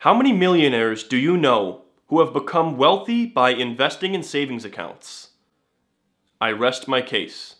How many millionaires do you know who have become wealthy by investing in savings accounts? I rest my case.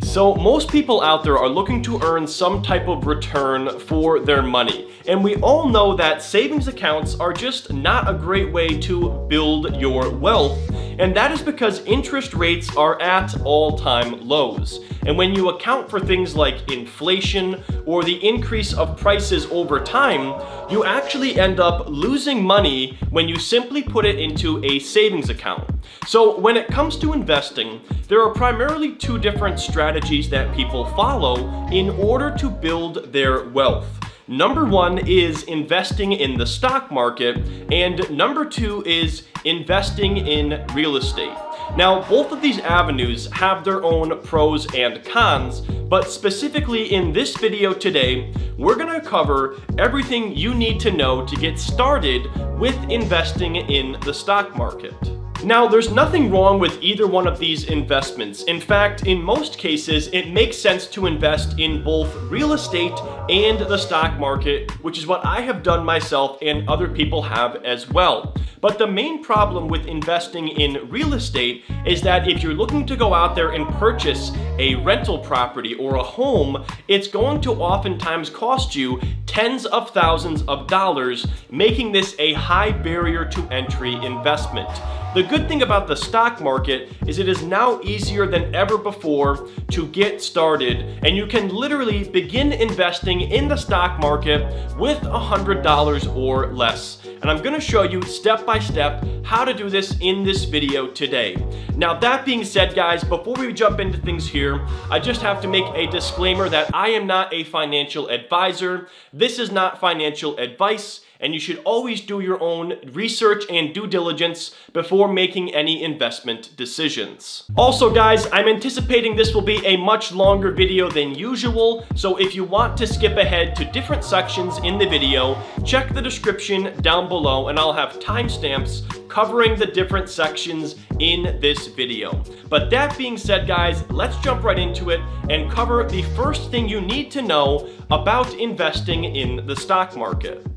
So most people out there are looking to earn some type of return for their money. And we all know that savings accounts are just not a great way to build your wealth. And that is because interest rates are at all-time lows. And when you account for things like inflation or the increase of prices over time, you actually end up losing money when you simply put it into a savings account. So when it comes to investing, there are primarily two different strategies that people follow in order to build their wealth. Number one is investing in the stock market, and number two is investing in real estate. Now, both of these avenues have their own pros and cons, but specifically in this video today, we're gonna cover everything you need to know to get started with investing in the stock market. Now, there's nothing wrong with either one of these investments. In fact, in most cases, it makes sense to invest in both real estate and the stock market, which is what I have done myself and other people have as well. But the main problem with investing in real estate is that if you're looking to go out there and purchase a rental property or a home, it's going to oftentimes cost you tens of thousands of dollars, making this a high barrier to entry investment. The good thing about the stock market is it is now easier than ever before to get started and you can literally begin investing in the stock market with $100 or less. And I'm gonna show you step by step how to do this in this video today. Now that being said guys, before we jump into things here, I just have to make a disclaimer that I am not a financial advisor. This is not financial advice and you should always do your own research and due diligence before making any investment decisions. Also guys, I'm anticipating this will be a much longer video than usual, so if you want to skip ahead to different sections in the video, check the description down below and I'll have timestamps covering the different sections in this video. But that being said guys, let's jump right into it and cover the first thing you need to know about investing in the stock market.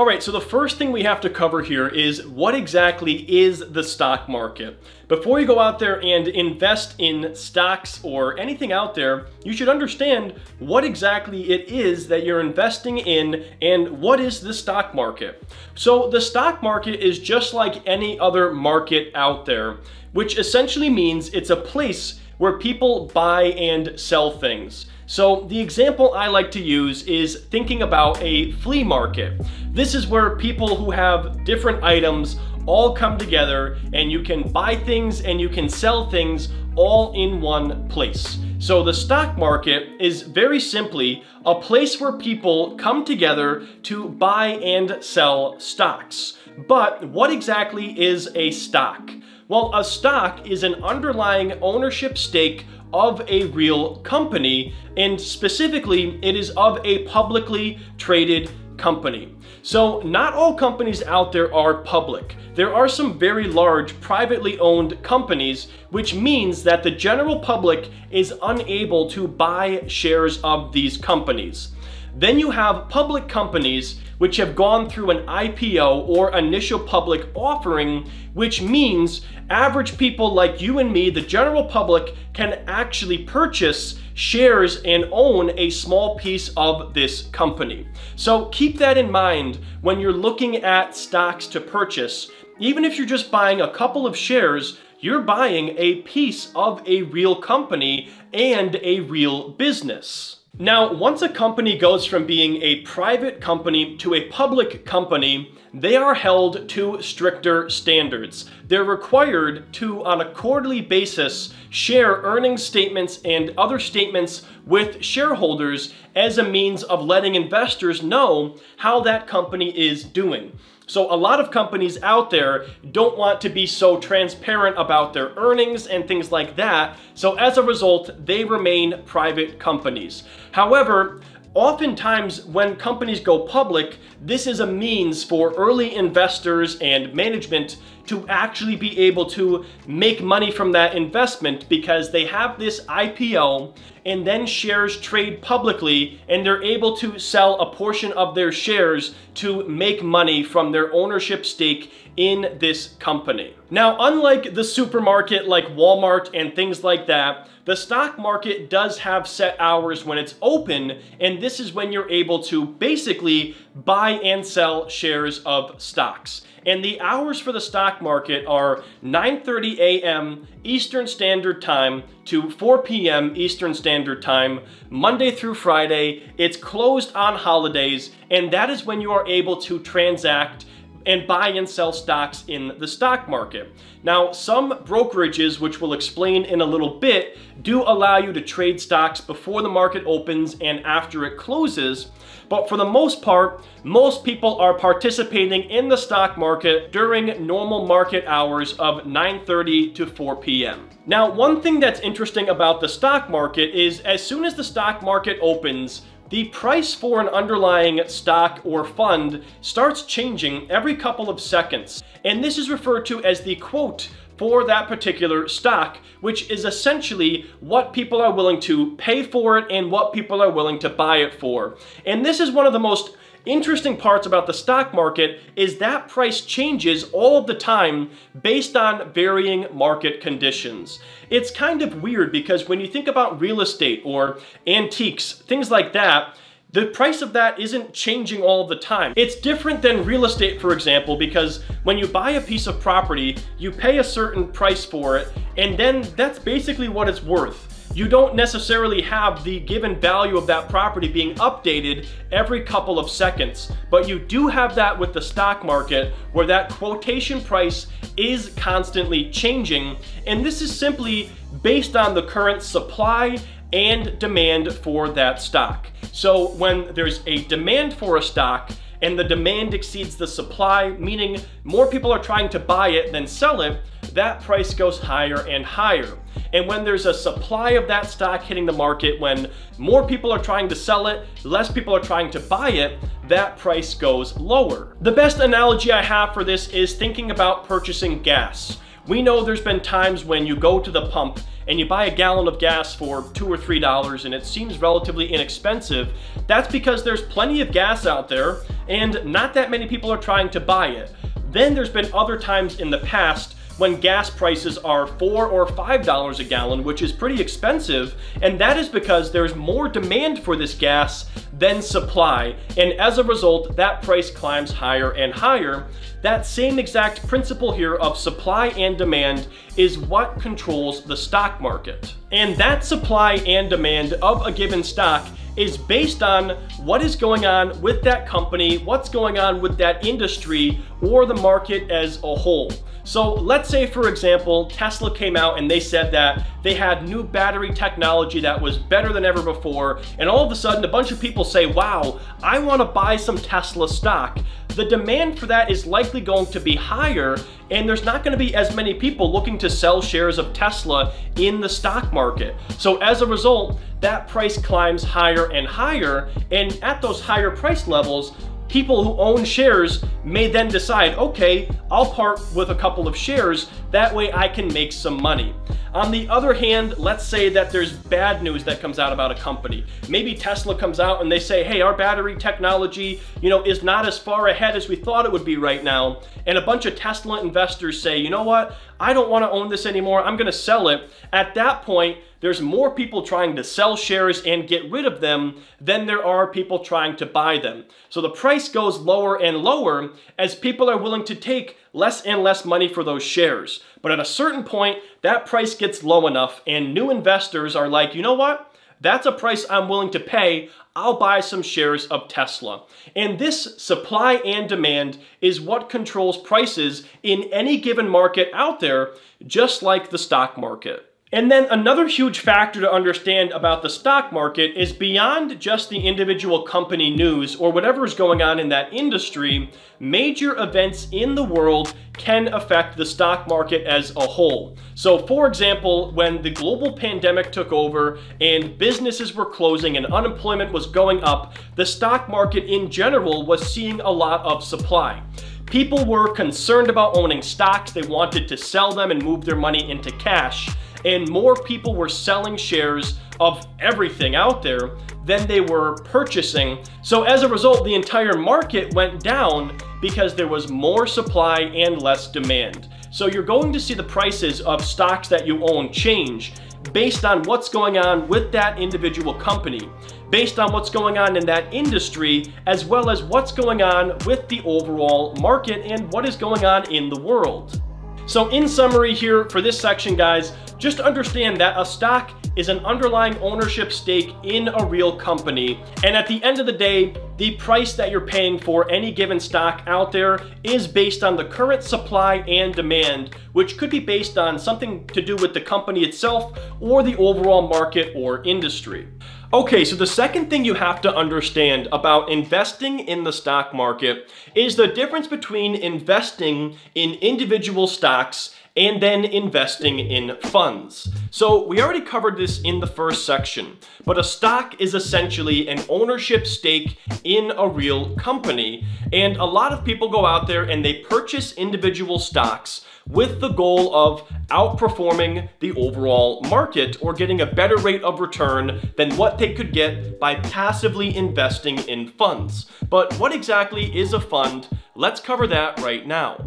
All right, so the first thing we have to cover here is what exactly is the stock market? Before you go out there and invest in stocks or anything out there, you should understand what exactly it is that you're investing in and what is the stock market. So the stock market is just like any other market out there, which essentially means it's a place where people buy and sell things. So the example I like to use is thinking about a flea market. This is where people who have different items all come together and you can buy things and you can sell things all in one place. So the stock market is very simply a place where people come together to buy and sell stocks. But what exactly is a stock? Well, a stock is an underlying ownership stake of a real company, and specifically, it is of a publicly traded company. So not all companies out there are public. There are some very large privately owned companies, which means that the general public is unable to buy shares of these companies. Then you have public companies which have gone through an IPO or initial public offering, which means average people like you and me, the general public, can actually purchase shares and own a small piece of this company. So keep that in mind when you're looking at stocks to purchase. Even if you're just buying a couple of shares, you're buying a piece of a real company and a real business. Now, once a company goes from being a private company to a public company, they are held to stricter standards. They're required to, on a quarterly basis, share earnings statements and other statements with shareholders as a means of letting investors know how that company is doing. So a lot of companies out there don't want to be so transparent about their earnings and things like that. So as a result, they remain private companies. However, Oftentimes, when companies go public, this is a means for early investors and management to actually be able to make money from that investment because they have this IPO and then shares trade publicly and they're able to sell a portion of their shares to make money from their ownership stake in this company. Now, unlike the supermarket like Walmart and things like that, the stock market does have set hours when it's open, and this is when you're able to basically buy and sell shares of stocks. And the hours for the stock market are 9.30 a.m. Eastern Standard Time to 4 p.m. Eastern Standard Time, Monday through Friday. It's closed on holidays, and that is when you are able to transact and buy and sell stocks in the stock market. Now, some brokerages, which we'll explain in a little bit, do allow you to trade stocks before the market opens and after it closes, but for the most part, most people are participating in the stock market during normal market hours of 9.30 to 4 p.m. Now, one thing that's interesting about the stock market is as soon as the stock market opens, the price for an underlying stock or fund starts changing every couple of seconds. And this is referred to as the quote for that particular stock, which is essentially what people are willing to pay for it and what people are willing to buy it for. And this is one of the most interesting parts about the stock market is that price changes all of the time based on varying market conditions. It's kind of weird because when you think about real estate or antiques, things like that, the price of that isn't changing all the time. It's different than real estate, for example, because when you buy a piece of property, you pay a certain price for it, and then that's basically what it's worth you don't necessarily have the given value of that property being updated every couple of seconds. But you do have that with the stock market where that quotation price is constantly changing. And this is simply based on the current supply and demand for that stock. So when there's a demand for a stock, and the demand exceeds the supply, meaning more people are trying to buy it than sell it, that price goes higher and higher. And when there's a supply of that stock hitting the market, when more people are trying to sell it, less people are trying to buy it, that price goes lower. The best analogy I have for this is thinking about purchasing gas. We know there's been times when you go to the pump and you buy a gallon of gas for two or three dollars and it seems relatively inexpensive. That's because there's plenty of gas out there and not that many people are trying to buy it. Then there's been other times in the past when gas prices are four or five dollars a gallon, which is pretty expensive, and that is because there's more demand for this gas than supply, and as a result, that price climbs higher and higher. That same exact principle here of supply and demand is what controls the stock market. And that supply and demand of a given stock is based on what is going on with that company, what's going on with that industry, or the market as a whole. So let's say, for example, Tesla came out and they said that they had new battery technology that was better than ever before, and all of a sudden a bunch of people say, wow, I wanna buy some Tesla stock. The demand for that is likely going to be higher, and there's not gonna be as many people looking to sell shares of Tesla in the stock market. So as a result, that price climbs higher and higher, and at those higher price levels, people who own shares may then decide, okay, I'll part with a couple of shares, that way I can make some money. On the other hand, let's say that there's bad news that comes out about a company. Maybe Tesla comes out and they say, hey, our battery technology, you know, is not as far ahead as we thought it would be right now. And a bunch of Tesla investors say, you know what, I don't want to own this anymore, I'm gonna sell it. At that point, there's more people trying to sell shares and get rid of them than there are people trying to buy them. So the price goes lower and lower as people are willing to take less and less money for those shares. But at a certain point, that price gets low enough and new investors are like, you know what? That's a price I'm willing to pay. I'll buy some shares of Tesla. And this supply and demand is what controls prices in any given market out there, just like the stock market. And then another huge factor to understand about the stock market is beyond just the individual company news or whatever is going on in that industry, major events in the world can affect the stock market as a whole. So for example, when the global pandemic took over and businesses were closing and unemployment was going up, the stock market in general was seeing a lot of supply. People were concerned about owning stocks, they wanted to sell them and move their money into cash. And more people were selling shares of everything out there than they were purchasing. So as a result, the entire market went down because there was more supply and less demand. So you're going to see the prices of stocks that you own change based on what's going on with that individual company, based on what's going on in that industry, as well as what's going on with the overall market and what is going on in the world. So in summary here for this section, guys, just understand that a stock is an underlying ownership stake in a real company. And at the end of the day, the price that you're paying for any given stock out there is based on the current supply and demand, which could be based on something to do with the company itself or the overall market or industry. Okay, so the second thing you have to understand about investing in the stock market is the difference between investing in individual stocks and then investing in funds. So we already covered this in the first section, but a stock is essentially an ownership stake in a real company. And a lot of people go out there and they purchase individual stocks with the goal of outperforming the overall market or getting a better rate of return than what they could get by passively investing in funds. But what exactly is a fund? Let's cover that right now.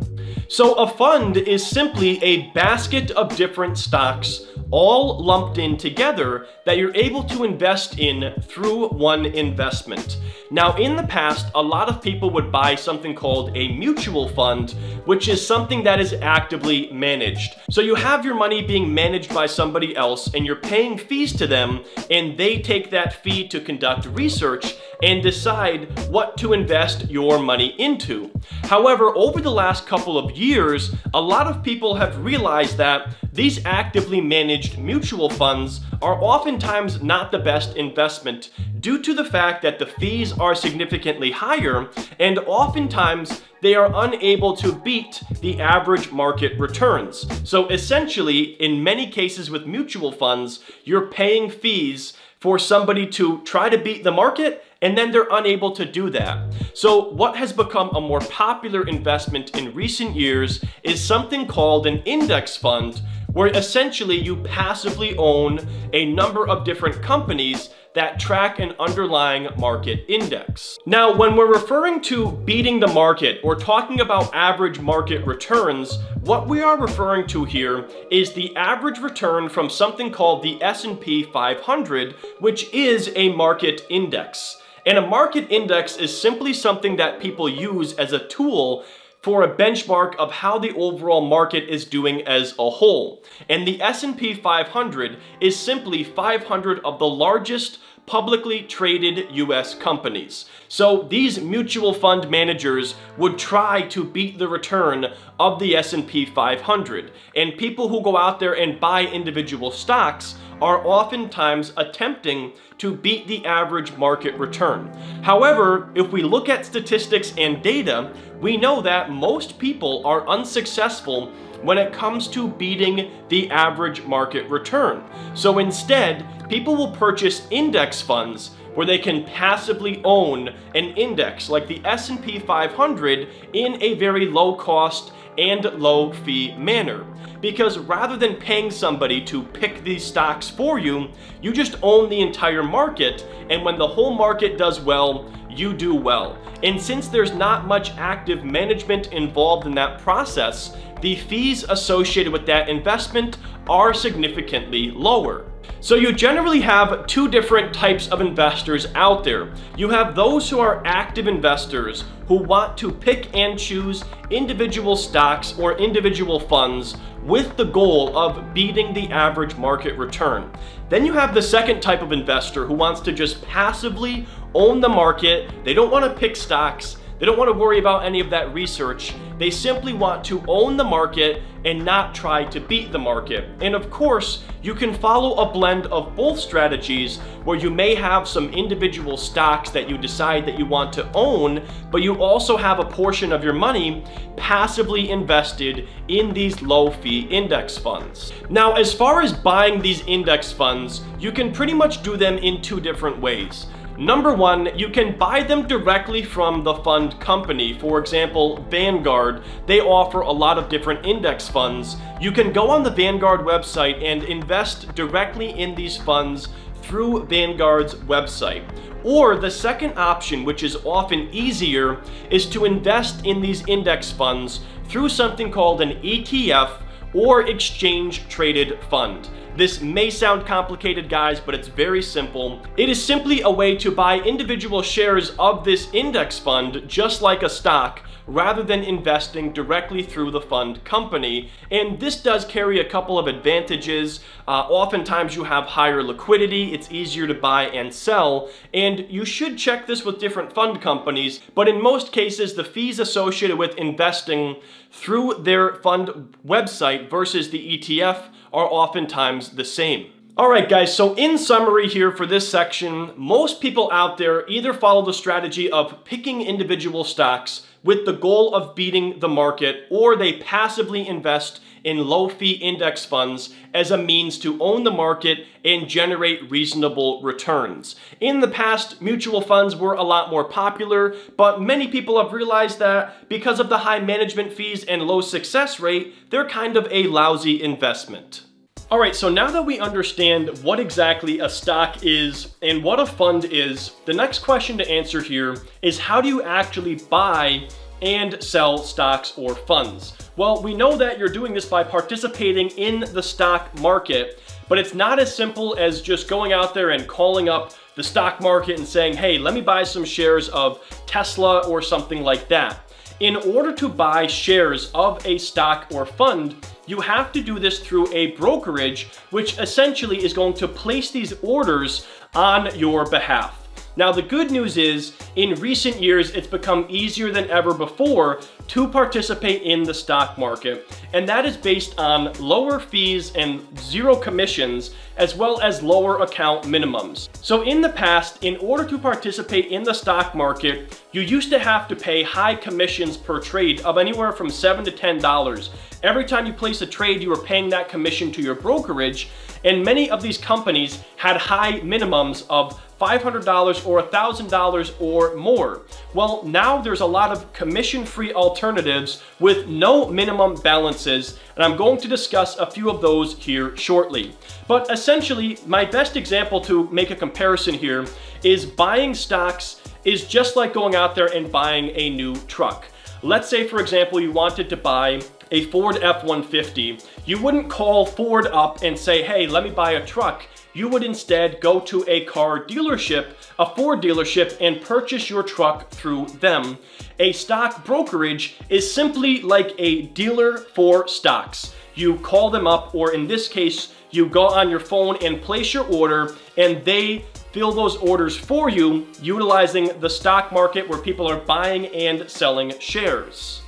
So a fund is simply a basket of different stocks all lumped in together that you're able to invest in through one investment. Now in the past, a lot of people would buy something called a mutual fund, which is something that is actively managed. So you have your money being managed by somebody else and you're paying fees to them and they take that fee to conduct research and decide what to invest your money into. However, over the last couple of years, a lot of people have realized that these actively managed mutual funds are oftentimes not the best investment due to the fact that the fees are significantly higher and oftentimes they are unable to beat the average market returns. So essentially, in many cases with mutual funds, you're paying fees for somebody to try to beat the market and then they're unable to do that. So what has become a more popular investment in recent years is something called an index fund, where essentially you passively own a number of different companies that track an underlying market index. Now, when we're referring to beating the market or talking about average market returns, what we are referring to here is the average return from something called the S&P 500, which is a market index. And a market index is simply something that people use as a tool for a benchmark of how the overall market is doing as a whole. And the S&P 500 is simply 500 of the largest publicly traded US companies. So these mutual fund managers would try to beat the return of the S&P 500. And people who go out there and buy individual stocks are oftentimes attempting to beat the average market return. However, if we look at statistics and data, we know that most people are unsuccessful when it comes to beating the average market return. So instead, people will purchase index funds where they can passively own an index like the S&P 500 in a very low cost and low fee manner. Because rather than paying somebody to pick these stocks for you, you just own the entire market, and when the whole market does well, you do well. And since there's not much active management involved in that process, the fees associated with that investment are significantly lower. So you generally have two different types of investors out there. You have those who are active investors who want to pick and choose individual stocks or individual funds with the goal of beating the average market return. Then you have the second type of investor who wants to just passively own the market. They don't want to pick stocks. They don't want to worry about any of that research. They simply want to own the market and not try to beat the market. And of course, you can follow a blend of both strategies where you may have some individual stocks that you decide that you want to own, but you also have a portion of your money passively invested in these low fee index funds. Now, as far as buying these index funds, you can pretty much do them in two different ways. Number one, you can buy them directly from the fund company. For example, Vanguard, they offer a lot of different index funds. You can go on the Vanguard website and invest directly in these funds through Vanguard's website. Or the second option, which is often easier, is to invest in these index funds through something called an ETF or exchange traded fund. This may sound complicated, guys, but it's very simple. It is simply a way to buy individual shares of this index fund, just like a stock, rather than investing directly through the fund company. And this does carry a couple of advantages. Uh, oftentimes you have higher liquidity, it's easier to buy and sell, and you should check this with different fund companies, but in most cases the fees associated with investing through their fund website versus the ETF are oftentimes the same. Alright guys, so in summary here for this section, most people out there either follow the strategy of picking individual stocks with the goal of beating the market, or they passively invest in low-fee index funds as a means to own the market and generate reasonable returns. In the past, mutual funds were a lot more popular, but many people have realized that because of the high management fees and low success rate, they're kind of a lousy investment. All right, so now that we understand what exactly a stock is and what a fund is, the next question to answer here is how do you actually buy and sell stocks or funds? Well, we know that you're doing this by participating in the stock market, but it's not as simple as just going out there and calling up the stock market and saying, hey, let me buy some shares of Tesla or something like that. In order to buy shares of a stock or fund, you have to do this through a brokerage, which essentially is going to place these orders on your behalf. Now, the good news is, in recent years, it's become easier than ever before to participate in the stock market, and that is based on lower fees and zero commissions, as well as lower account minimums. So in the past, in order to participate in the stock market, you used to have to pay high commissions per trade of anywhere from 7 to $10. Every time you place a trade, you were paying that commission to your brokerage, and many of these companies had high minimums of $500 or $1,000 or more. Well, now there's a lot of commission-free alternatives with no minimum balances, and I'm going to discuss a few of those here shortly. But essentially, my best example to make a comparison here is buying stocks is just like going out there and buying a new truck. Let's say, for example, you wanted to buy a Ford F-150. You wouldn't call Ford up and say, hey, let me buy a truck you would instead go to a car dealership, a Ford dealership, and purchase your truck through them. A stock brokerage is simply like a dealer for stocks. You call them up, or in this case, you go on your phone and place your order, and they fill those orders for you, utilizing the stock market where people are buying and selling shares.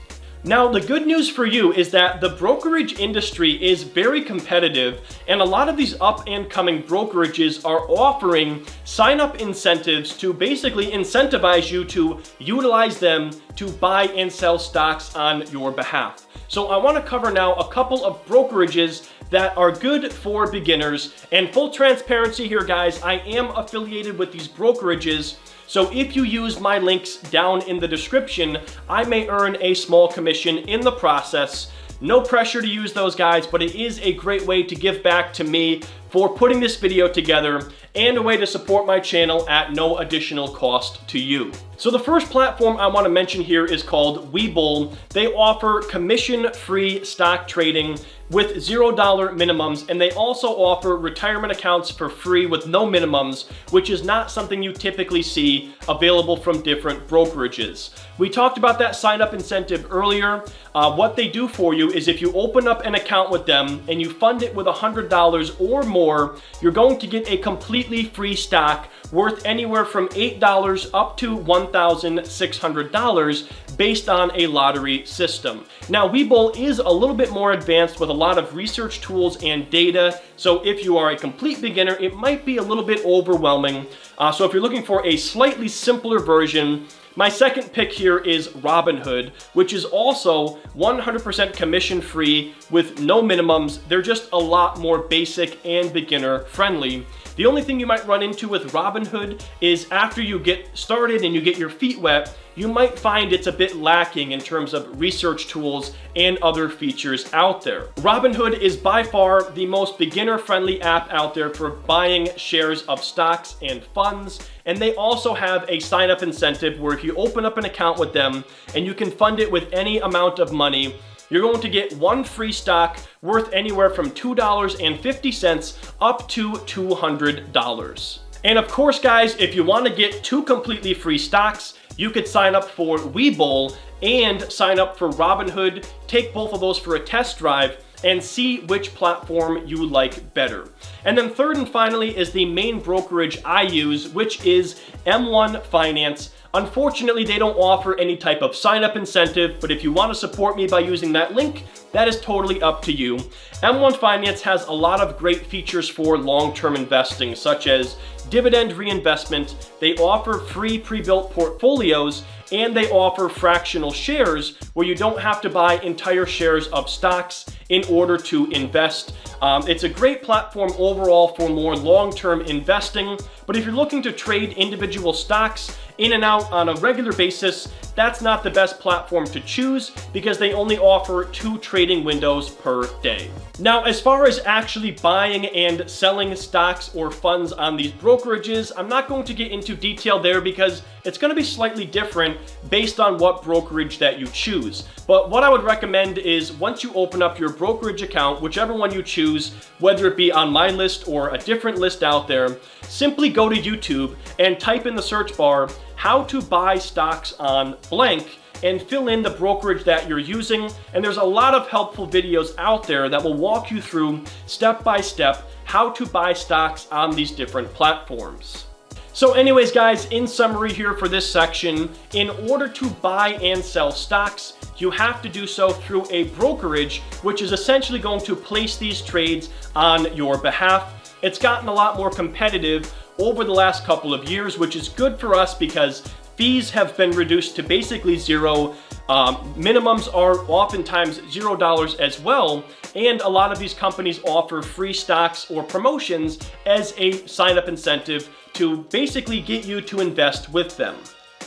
Now, the good news for you is that the brokerage industry is very competitive and a lot of these up and coming brokerages are offering sign up incentives to basically incentivize you to utilize them to buy and sell stocks on your behalf. So I wanna cover now a couple of brokerages that are good for beginners. And full transparency here, guys, I am affiliated with these brokerages so if you use my links down in the description, I may earn a small commission in the process. No pressure to use those guys, but it is a great way to give back to me for putting this video together and a way to support my channel at no additional cost to you. So the first platform I wanna mention here is called Webull. They offer commission-free stock trading with $0 minimums, and they also offer retirement accounts for free with no minimums, which is not something you typically see available from different brokerages. We talked about that sign up incentive earlier. Uh, what they do for you is if you open up an account with them and you fund it with $100 or more, you're going to get a completely free stock worth anywhere from $8 up to $1,600 based on a lottery system. Now, Webull is a little bit more advanced with a lot of research tools and data, so if you are a complete beginner, it might be a little bit overwhelming. Uh, so if you're looking for a slightly simpler version, My second pick here is Robinhood, which is also 100% commission free with no minimums. They're just a lot more basic and beginner friendly. The only thing you might run into with Robinhood is after you get started and you get your feet wet, you might find it's a bit lacking in terms of research tools and other features out there. Robinhood is by far the most beginner-friendly app out there for buying shares of stocks and funds, and they also have a sign-up incentive where if you open up an account with them and you can fund it with any amount of money, you're going to get one free stock worth anywhere from $2.50 up to $200. And of course, guys, if you want to get two completely free stocks, you could sign up for Webull and sign up for Robinhood, take both of those for a test drive, and see which platform you like better. And then third and finally is the main brokerage I use, which is M1 Finance. Unfortunately, they don't offer any type of sign-up incentive, but if you want to support me by using that link, that is totally up to you. M1 Finance has a lot of great features for long-term investing, such as dividend reinvestment, they offer free pre-built portfolios, and they offer fractional shares where you don't have to buy entire shares of stocks in order to invest. Um, it's a great platform overall for more long-term investing, but if you're looking to trade individual stocks in and out on a regular basis, that's not the best platform to choose because they only offer two trading windows per day. Now, as far as actually buying and selling stocks or funds on these brokerages, I'm not going to get into detail there because it's going to be slightly different based on what brokerage that you choose. But what I would recommend is once you open up your brokerage account, whichever one you choose, whether it be on my list or a different list out there, simply go to YouTube and type in the search bar, how to buy stocks on blank, and fill in the brokerage that you're using. And there's a lot of helpful videos out there that will walk you through step by step how to buy stocks on these different platforms. So anyways, guys, in summary here for this section, in order to buy and sell stocks, you have to do so through a brokerage, which is essentially going to place these trades on your behalf. It's gotten a lot more competitive over the last couple of years, which is good for us because fees have been reduced to basically zero. Um, minimums are oftentimes zero dollars as well, and a lot of these companies offer free stocks or promotions as a sign-up incentive to basically get you to invest with them.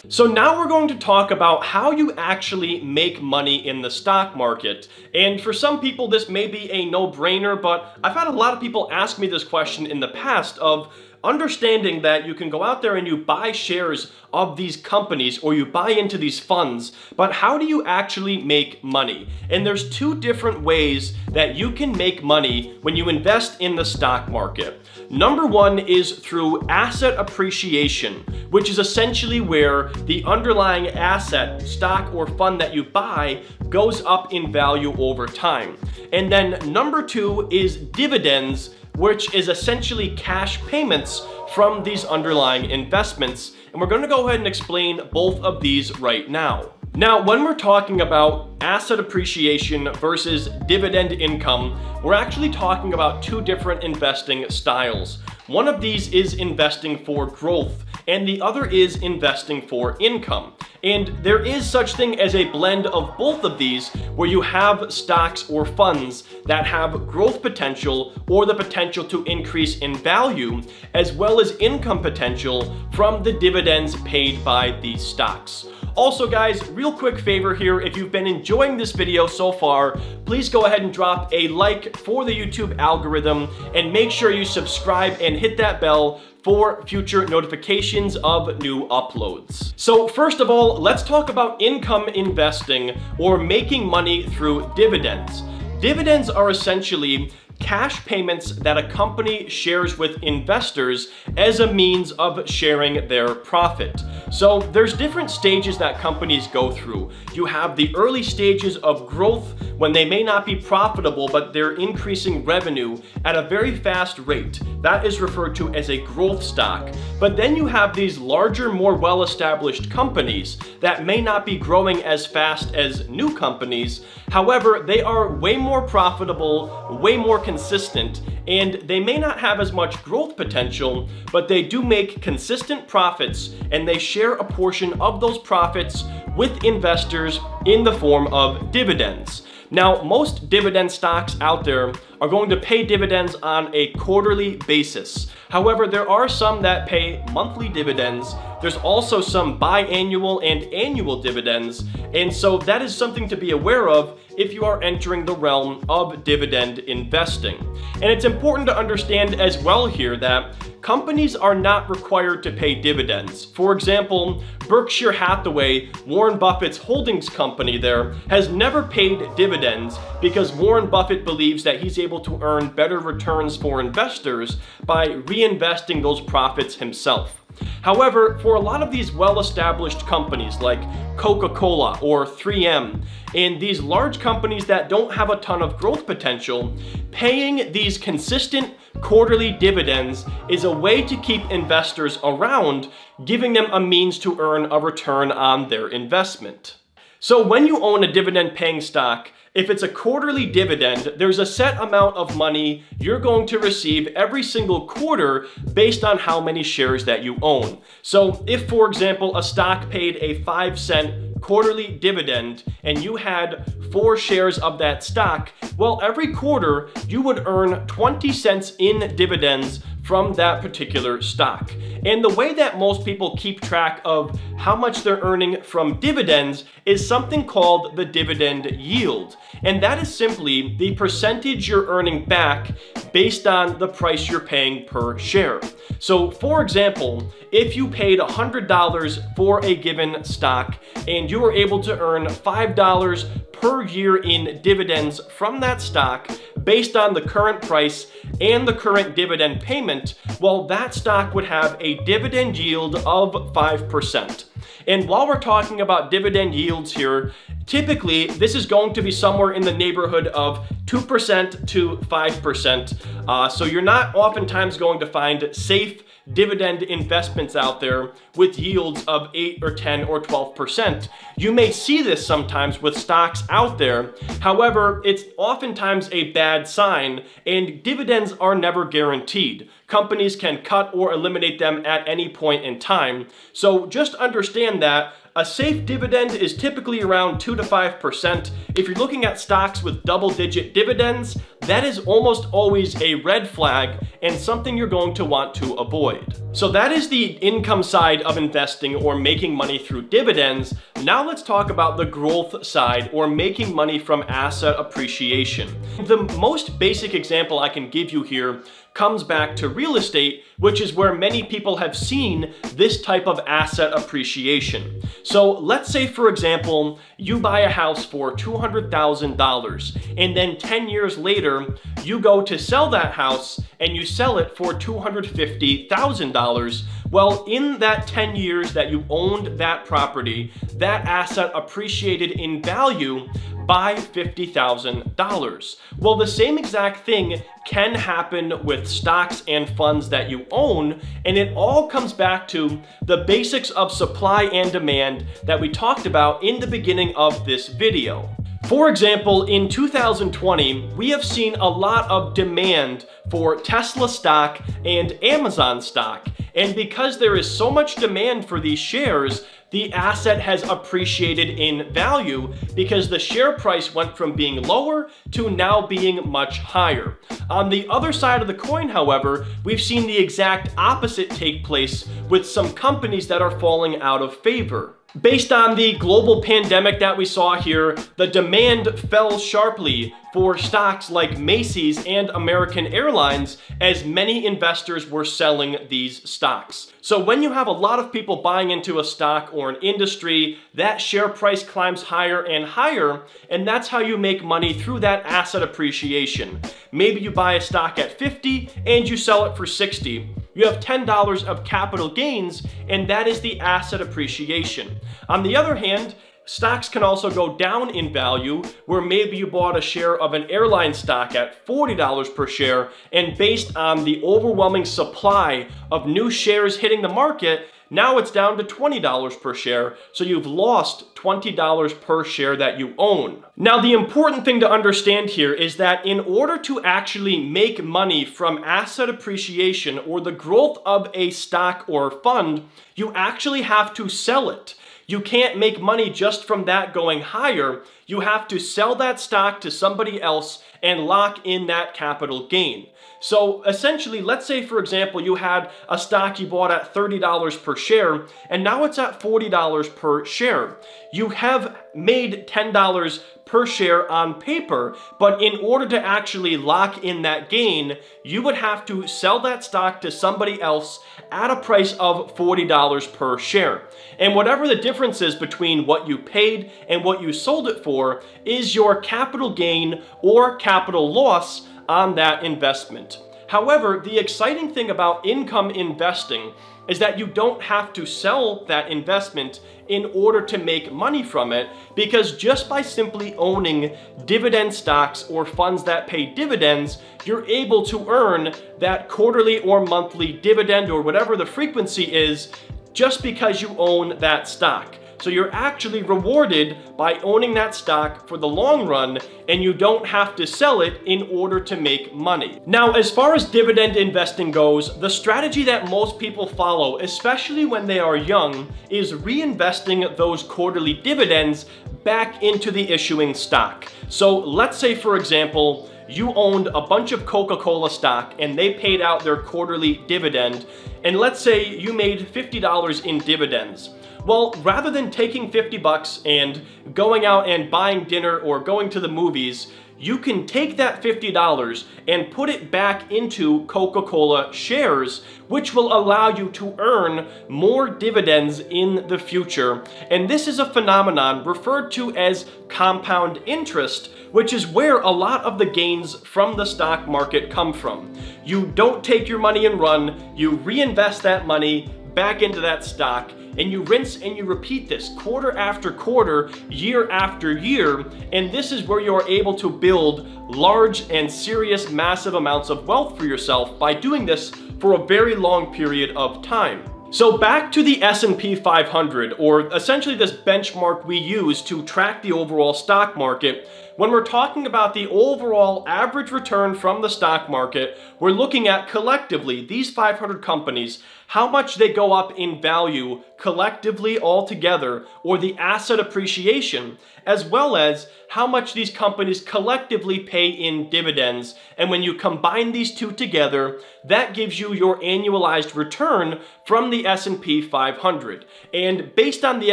So now we're going to talk about how you actually make money in the stock market. And for some people, this may be a no-brainer, but I've had a lot of people ask me this question in the past of, understanding that you can go out there and you buy shares of these companies or you buy into these funds, but how do you actually make money? And there's two different ways that you can make money when you invest in the stock market. Number one is through asset appreciation, which is essentially where the underlying asset, stock or fund that you buy goes up in value over time. And then number two is dividends, which is essentially cash payments from these underlying investments. And we're gonna go ahead and explain both of these right now. Now, when we're talking about asset appreciation versus dividend income, we're actually talking about two different investing styles. One of these is investing for growth, and the other is investing for income. And there is such thing as a blend of both of these where you have stocks or funds that have growth potential or the potential to increase in value, as well as income potential from the dividends paid by these stocks. Also guys, real quick favor here, if you've been enjoying this video so far, please go ahead and drop a like for the YouTube algorithm and make sure you subscribe and hit that bell for future notifications of new uploads. So first of all, let's talk about income investing or making money through dividends. Dividends are essentially cash payments that a company shares with investors as a means of sharing their profit. So there's different stages that companies go through. You have the early stages of growth when they may not be profitable, but they're increasing revenue at a very fast rate. That is referred to as a growth stock. But then you have these larger, more well-established companies that may not be growing as fast as new companies. However, they are way more profitable, way more consistent and they may not have as much growth potential, but they do make consistent profits and they share a portion of those profits with investors in the form of dividends. Now, most dividend stocks out there are going to pay dividends on a quarterly basis. However, there are some that pay monthly dividends. There's also some biannual and annual dividends. And so that is something to be aware of if you are entering the realm of dividend investing. And it's important to understand as well here that companies are not required to pay dividends. For example, Berkshire Hathaway, Warren Buffett's holdings company there, has never paid dividends because Warren Buffett believes that he's able to earn better returns for investors by reinvesting those profits himself. However, for a lot of these well-established companies like Coca-Cola or 3M, and these large companies that don't have a ton of growth potential, paying these consistent quarterly dividends is a way to keep investors around, giving them a means to earn a return on their investment. So when you own a dividend paying stock, if it's a quarterly dividend, there's a set amount of money you're going to receive every single quarter based on how many shares that you own. So if, for example, a stock paid a 5 cent quarterly dividend and you had four shares of that stock, well, every quarter you would earn 20 cents in dividends from that particular stock. And the way that most people keep track of how much they're earning from dividends is something called the dividend yield. And that is simply the percentage you're earning back based on the price you're paying per share. So for example, if you paid $100 for a given stock and you were able to earn $5 per year in dividends from that stock based on the current price and the current dividend payment, well, that stock would have a dividend yield of 5%. And while we're talking about dividend yields here, typically this is going to be somewhere in the neighborhood of 2% to 5%. Uh, so you're not oftentimes going to find safe dividend investments out there with yields of 8 or 10 or 12%. You may see this sometimes with stocks out there. However, it's oftentimes a bad sign and dividends are never guaranteed. Companies can cut or eliminate them at any point in time. So just understand that a safe dividend is typically around 2 to 5%. If you're looking at stocks with double digit dividends, that is almost always a red flag and something you're going to want to avoid. So that is the income side of investing or making money through dividends. Now let's talk about the growth side or making money from asset appreciation. The most basic example I can give you here comes back to real estate, which is where many people have seen this type of asset appreciation. So let's say, for example, you buy a house for $200,000 and then 10 years later, you go to sell that house and you sell it for $250,000. Well, in that 10 years that you owned that property, that asset appreciated in value by $50,000. Well, the same exact thing can happen with stocks and funds that you own, and it all comes back to the basics of supply and demand that we talked about in the beginning of this video. For example, in 2020, we have seen a lot of demand for Tesla stock and Amazon stock. And because there is so much demand for these shares, the asset has appreciated in value because the share price went from being lower to now being much higher. On the other side of the coin, however, we've seen the exact opposite take place with some companies that are falling out of favor. Based on the global pandemic that we saw here, the demand fell sharply for stocks like Macy's and American Airlines as many investors were selling these stocks. So when you have a lot of people buying into a stock or an industry, that share price climbs higher and higher, and that's how you make money through that asset appreciation. Maybe you buy a stock at 50 and you sell it for 60 you have $10 of capital gains, and that is the asset appreciation. On the other hand, Stocks can also go down in value, where maybe you bought a share of an airline stock at $40 per share, and based on the overwhelming supply of new shares hitting the market, now it's down to $20 per share, so you've lost $20 per share that you own. Now, the important thing to understand here is that in order to actually make money from asset appreciation or the growth of a stock or fund, you actually have to sell it. You can't make money just from that going higher. You have to sell that stock to somebody else and lock in that capital gain. So essentially, let's say, for example, you had a stock you bought at $30 per share, and now it's at $40 per share. You have made $10 per share on paper, but in order to actually lock in that gain, you would have to sell that stock to somebody else at a price of $40 per share. And whatever the difference is between what you paid and what you sold it for is your capital gain or capital loss on that investment. However, the exciting thing about income investing is that you don't have to sell that investment in order to make money from it because just by simply owning dividend stocks or funds that pay dividends, you're able to earn that quarterly or monthly dividend or whatever the frequency is just because you own that stock. So you're actually rewarded by owning that stock for the long run and you don't have to sell it in order to make money. Now, as far as dividend investing goes, the strategy that most people follow, especially when they are young, is reinvesting those quarterly dividends back into the issuing stock. So let's say, for example, you owned a bunch of Coca-Cola stock and they paid out their quarterly dividend, and let's say you made $50 in dividends. Well, rather than taking 50 bucks and going out and buying dinner or going to the movies, you can take that $50 and put it back into Coca-Cola shares, which will allow you to earn more dividends in the future. And this is a phenomenon referred to as compound interest, which is where a lot of the gains from the stock market come from. You don't take your money and run, you reinvest that money back into that stock, and you rinse and you repeat this quarter after quarter, year after year, and this is where you are able to build large and serious massive amounts of wealth for yourself by doing this for a very long period of time. So back to the S&P 500, or essentially this benchmark we use to track the overall stock market, when we're talking about the overall average return from the stock market, we're looking at collectively, these 500 companies, how much they go up in value collectively all together, or the asset appreciation, as well as how much these companies collectively pay in dividends. And when you combine these two together, that gives you your annualized return from the S&P 500. And based on the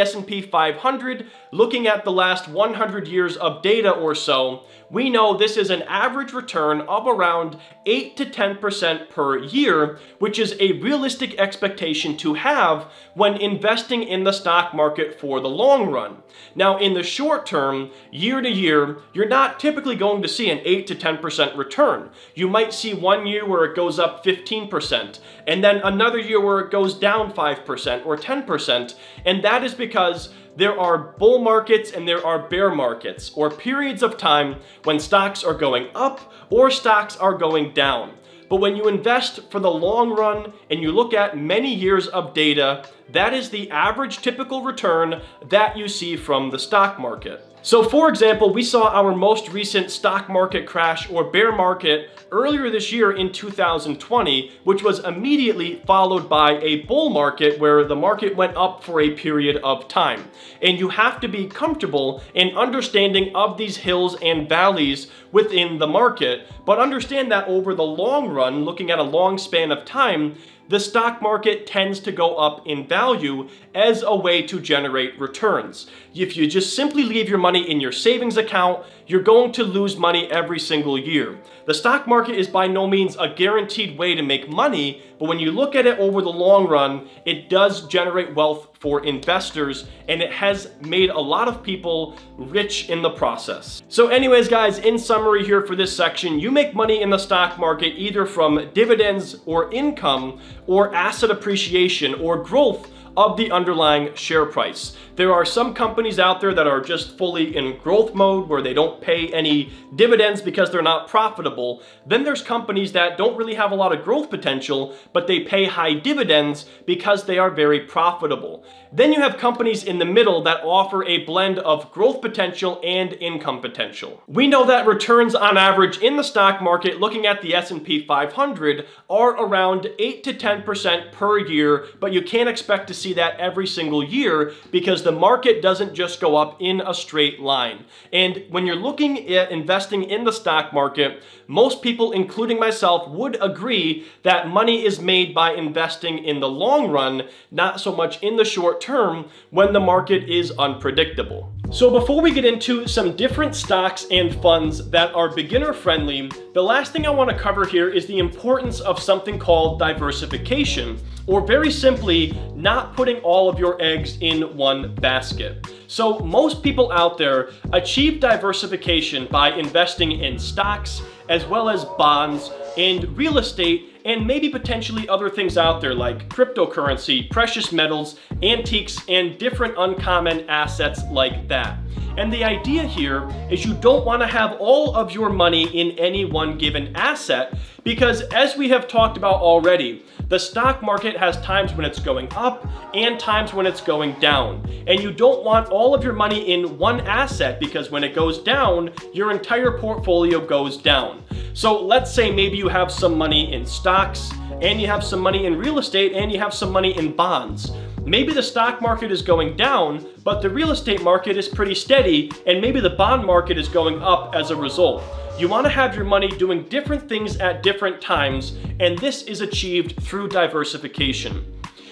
S&P 500, looking at the last 100 years of data or so, we know this is an average return of around 8 to 10% per year, which is a realistic expectation to have when investing in the stock market for the long run. Now, in the short term, year to year, you're not typically going to see an 8 to 10% return. You might see one year where it goes up 15%, and then another year where it goes down 5% or 10%, and that is because there are bull markets and there are bear markets, or periods of time when stocks are going up or stocks are going down. But when you invest for the long run and you look at many years of data, that is the average typical return that you see from the stock market. So for example, we saw our most recent stock market crash or bear market earlier this year in 2020, which was immediately followed by a bull market where the market went up for a period of time. And you have to be comfortable in understanding of these hills and valleys within the market, but understand that over the long run, looking at a long span of time, the stock market tends to go up in value as a way to generate returns. If you just simply leave your money in your savings account, you're going to lose money every single year. The stock market is by no means a guaranteed way to make money, but when you look at it over the long run, it does generate wealth for investors and it has made a lot of people rich in the process. So anyways guys, in summary here for this section, you make money in the stock market either from dividends or income or asset appreciation or growth of the underlying share price. There are some companies out there that are just fully in growth mode where they don't pay any dividends because they're not profitable. Then there's companies that don't really have a lot of growth potential, but they pay high dividends because they are very profitable. Then you have companies in the middle that offer a blend of growth potential and income potential. We know that returns on average in the stock market looking at the S&P 500 are around 8 to 10% per year, but you can't expect to see that every single year because the market doesn't just go up in a straight line. And when you're looking at investing in the stock market, most people, including myself, would agree that money is made by investing in the long run, not so much in the short term when the market is unpredictable. So before we get into some different stocks and funds that are beginner friendly, the last thing I want to cover here is the importance of something called diversification, or very simply, not putting all of your eggs in one basket. So most people out there achieve diversification by investing in stocks, as well as bonds and real estate and maybe potentially other things out there like cryptocurrency, precious metals, antiques, and different uncommon assets like that. And the idea here is you don't want to have all of your money in any one given asset because as we have talked about already, the stock market has times when it's going up and times when it's going down. And you don't want all of your money in one asset because when it goes down, your entire portfolio goes down. So let's say maybe you have some money in stocks and you have some money in real estate and you have some money in bonds. Maybe the stock market is going down, but the real estate market is pretty steady and maybe the bond market is going up as a result. You want to have your money doing different things at different times, and this is achieved through diversification.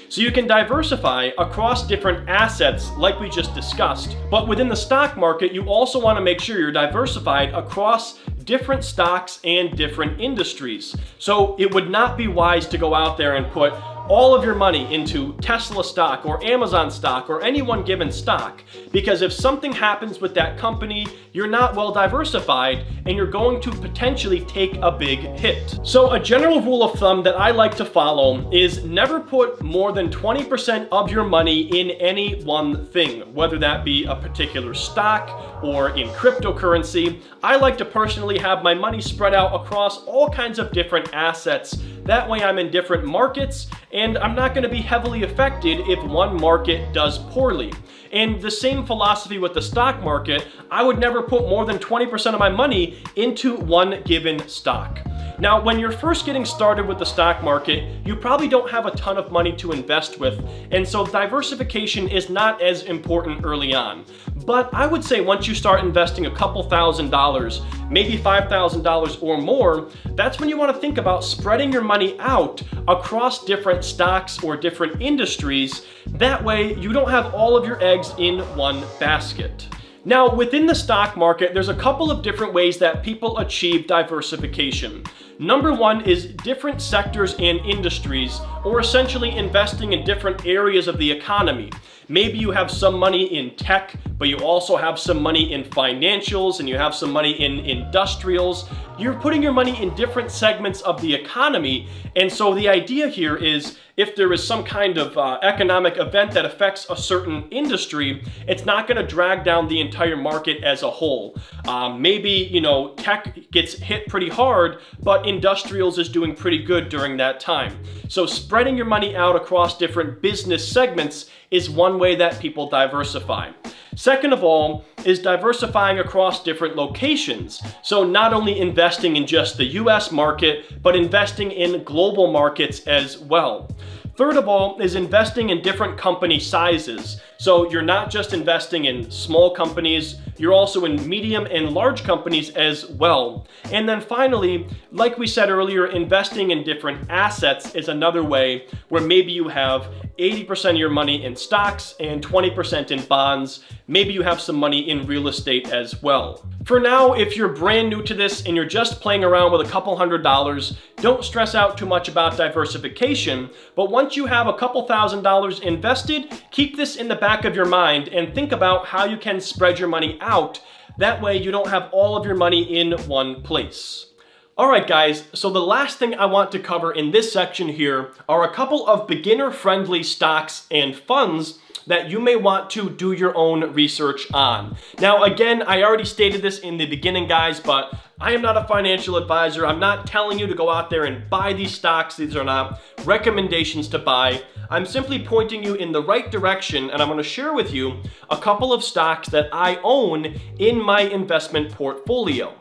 So you can diversify across different assets like we just discussed, but within the stock market, you also want to make sure you're diversified across different stocks and different industries. So it would not be wise to go out there and put all of your money into Tesla stock or Amazon stock or any one given stock because if something happens with that company, you're not well diversified and you're going to potentially take a big hit. So a general rule of thumb that I like to follow is never put more than 20% of your money in any one thing, whether that be a particular stock or in cryptocurrency. I like to personally have my money spread out across all kinds of different assets that way I'm in different markets and I'm not gonna be heavily affected if one market does poorly. And the same philosophy with the stock market, I would never put more than 20% of my money into one given stock. Now, when you're first getting started with the stock market, you probably don't have a ton of money to invest with, and so diversification is not as important early on. But I would say once you start investing a couple thousand dollars, maybe $5,000 or more, that's when you wanna think about spreading your money out across different stocks or different industries. That way, you don't have all of your eggs in one basket. Now, within the stock market, there's a couple of different ways that people achieve diversification. Number one is different sectors and industries, or essentially investing in different areas of the economy. Maybe you have some money in tech, but you also have some money in financials and you have some money in industrials. You're putting your money in different segments of the economy. And so the idea here is if there is some kind of uh, economic event that affects a certain industry, it's not going to drag down the entire market as a whole. Um, maybe, you know, tech gets hit pretty hard, but industrials is doing pretty good during that time. So spreading your money out across different business segments is one way that people diversify. Second of all is diversifying across different locations. So not only investing in just the US market, but investing in global markets as well. Third of all is investing in different company sizes. So you're not just investing in small companies, you're also in medium and large companies as well. And then finally, like we said earlier, investing in different assets is another way where maybe you have 80% of your money in stocks and 20% in bonds. Maybe you have some money in real estate as well. For now, if you're brand new to this and you're just playing around with a couple hundred dollars, don't stress out too much about diversification, but once you have a couple thousand dollars invested, keep this in the back of your mind and think about how you can spread your money out. That way you don't have all of your money in one place. Alright guys, so the last thing I want to cover in this section here are a couple of beginner-friendly stocks and funds that you may want to do your own research on. Now again, I already stated this in the beginning guys, but I am not a financial advisor. I'm not telling you to go out there and buy these stocks. These are not recommendations to buy. I'm simply pointing you in the right direction and I'm gonna share with you a couple of stocks that I own in my investment portfolio.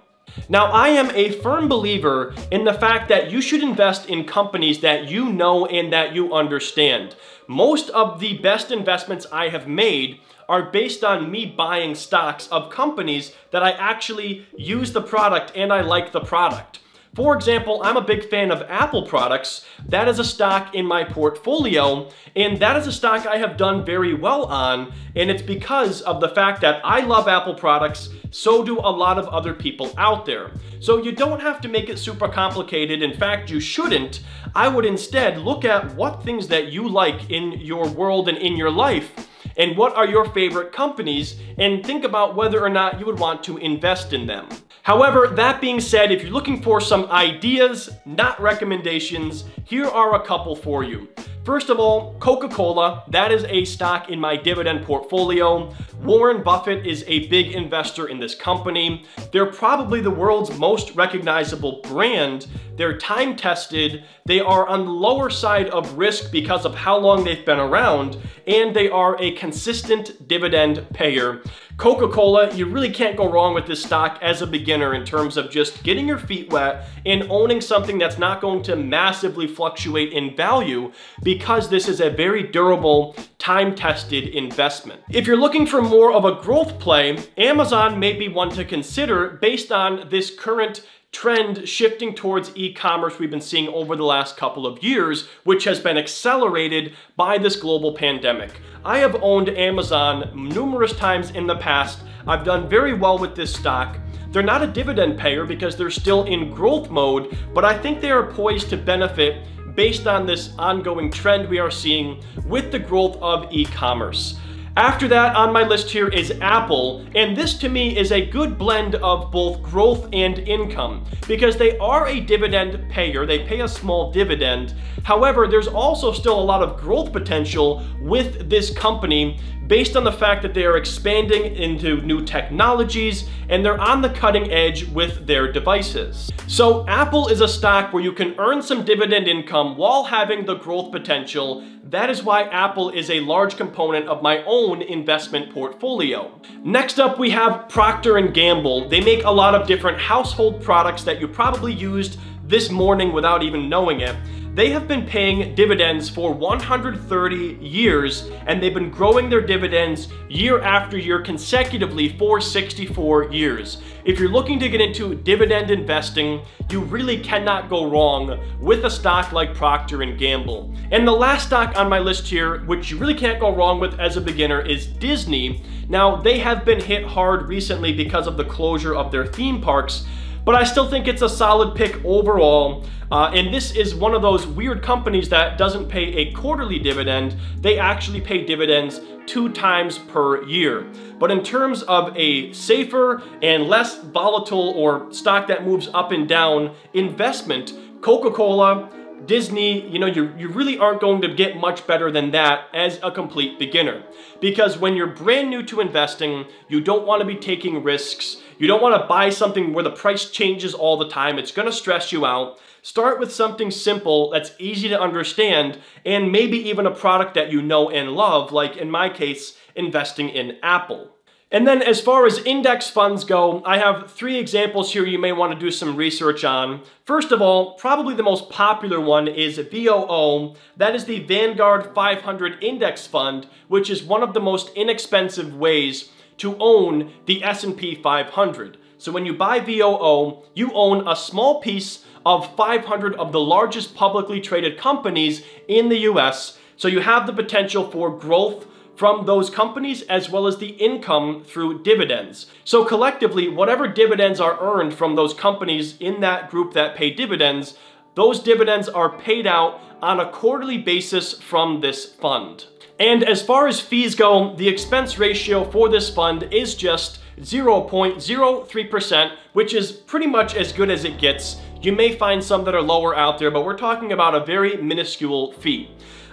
Now, I am a firm believer in the fact that you should invest in companies that you know and that you understand. Most of the best investments I have made are based on me buying stocks of companies that I actually use the product and I like the product. For example, I'm a big fan of Apple products. That is a stock in my portfolio, and that is a stock I have done very well on, and it's because of the fact that I love Apple products, so do a lot of other people out there. So you don't have to make it super complicated. In fact, you shouldn't. I would instead look at what things that you like in your world and in your life and what are your favorite companies and think about whether or not you would want to invest in them. However, that being said, if you're looking for some ideas, not recommendations, here are a couple for you. First of all, Coca-Cola, that is a stock in my dividend portfolio. Warren Buffett is a big investor in this company. They're probably the world's most recognizable brand. They're time tested. They are on the lower side of risk because of how long they've been around, and they are a consistent dividend payer. Coca-Cola, you really can't go wrong with this stock as a beginner in terms of just getting your feet wet and owning something that's not going to massively fluctuate in value because this is a very durable, time-tested investment. If you're looking for more of a growth play, Amazon may be one to consider based on this current trend shifting towards e-commerce we've been seeing over the last couple of years, which has been accelerated by this global pandemic. I have owned Amazon numerous times in the past. I've done very well with this stock. They're not a dividend payer because they're still in growth mode, but I think they are poised to benefit based on this ongoing trend we are seeing with the growth of e-commerce. After that on my list here is Apple, and this to me is a good blend of both growth and income because they are a dividend payer, they pay a small dividend. However, there's also still a lot of growth potential with this company based on the fact that they are expanding into new technologies and they're on the cutting edge with their devices. So Apple is a stock where you can earn some dividend income while having the growth potential. That is why Apple is a large component of my own investment portfolio. Next up, we have Procter & Gamble. They make a lot of different household products that you probably used this morning without even knowing it. They have been paying dividends for 130 years, and they've been growing their dividends year after year consecutively for 64 years. If you're looking to get into dividend investing, you really cannot go wrong with a stock like Procter & Gamble. And the last stock on my list here, which you really can't go wrong with as a beginner, is Disney. Now, they have been hit hard recently because of the closure of their theme parks, but I still think it's a solid pick overall. Uh, and this is one of those weird companies that doesn't pay a quarterly dividend. They actually pay dividends two times per year. But in terms of a safer and less volatile or stock that moves up and down investment, Coca-Cola, Disney, you know, you, you really aren't going to get much better than that as a complete beginner. Because when you're brand new to investing, you don't want to be taking risks. You don't want to buy something where the price changes all the time. It's going to stress you out. Start with something simple that's easy to understand and maybe even a product that you know and love, like in my case, investing in Apple. And then as far as index funds go, I have three examples here you may want to do some research on. First of all, probably the most popular one is VOO. That is the Vanguard 500 Index Fund, which is one of the most inexpensive ways to own the S&P 500. So when you buy VOO, you own a small piece of 500 of the largest publicly traded companies in the US. So you have the potential for growth from those companies as well as the income through dividends. So collectively, whatever dividends are earned from those companies in that group that pay dividends, those dividends are paid out on a quarterly basis from this fund. And as far as fees go, the expense ratio for this fund is just 0.03%, which is pretty much as good as it gets. You may find some that are lower out there, but we're talking about a very minuscule fee.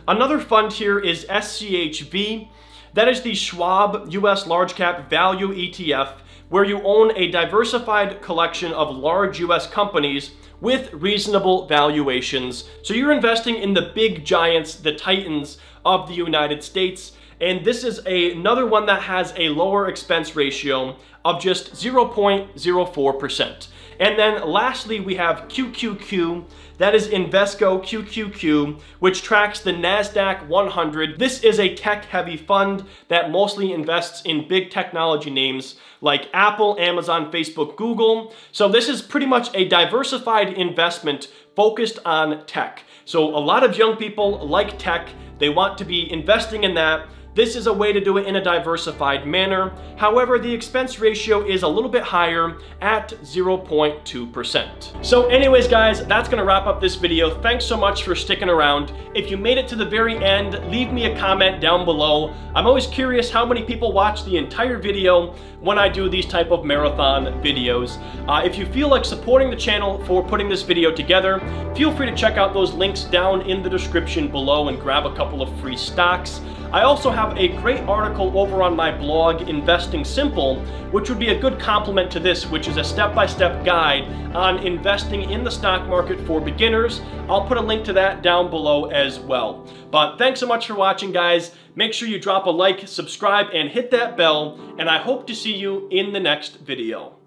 Another fund here is SCHV. That is the Schwab US Large Cap Value ETF, where you own a diversified collection of large US companies with reasonable valuations. So you're investing in the big giants, the titans of the United States. And this is a, another one that has a lower expense ratio of just 0.04%. And then lastly, we have QQQ. That is Invesco QQQ, which tracks the NASDAQ 100. This is a tech-heavy fund that mostly invests in big technology names like Apple, Amazon, Facebook, Google. So this is pretty much a diversified investment focused on tech. So a lot of young people like tech. They want to be investing in that. This is a way to do it in a diversified manner. However, the expense ratio is a little bit higher at 0.2%. So anyways, guys, that's gonna wrap up this video. Thanks so much for sticking around. If you made it to the very end, leave me a comment down below. I'm always curious how many people watch the entire video when I do these type of marathon videos. Uh, if you feel like supporting the channel for putting this video together, feel free to check out those links down in the description below and grab a couple of free stocks. I also have a great article over on my blog, Investing Simple, which would be a good complement to this, which is a step-by-step -step guide on investing in the stock market for beginners. I'll put a link to that down below as well. But thanks so much for watching, guys. Make sure you drop a like, subscribe, and hit that bell, and I hope to see you in the next video.